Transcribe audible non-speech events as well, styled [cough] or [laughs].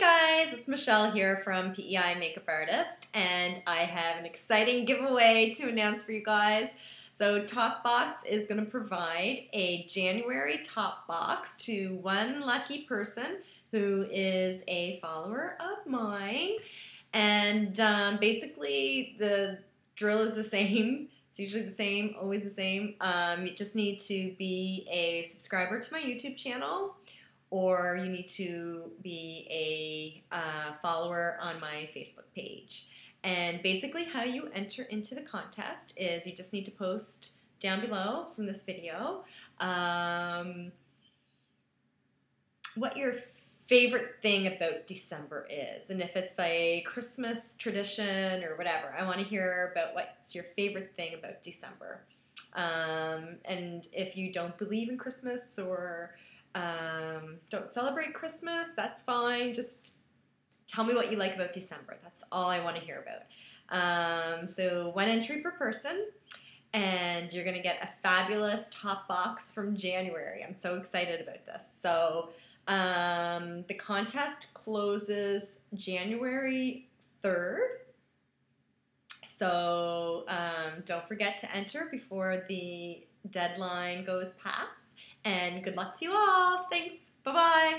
guys, it's Michelle here from PEI Makeup Artist, and I have an exciting giveaway to announce for you guys. So TopBox is going to provide a January top box to one lucky person who is a follower of mine. And um, basically, the drill is the [laughs] same. It's usually the same, always the same. Um, you just need to be a subscriber to my YouTube channel or you need to be a uh, follower on my Facebook page. And basically, how you enter into the contest is you just need to post down below from this video um, what your favorite thing about December is. And if it's a Christmas tradition or whatever, I want to hear about what's your favorite thing about December. Um, and if you don't believe in Christmas or um, don't celebrate Christmas, that's fine. Just tell me what you like about December. That's all I want to hear about. Um, so, one entry per person, and you're going to get a fabulous top box from January. I'm so excited about this. So, um, the contest closes January 3rd. So, um, don't forget to enter before the deadline goes past. And good luck to you all. Thanks. Bye bye.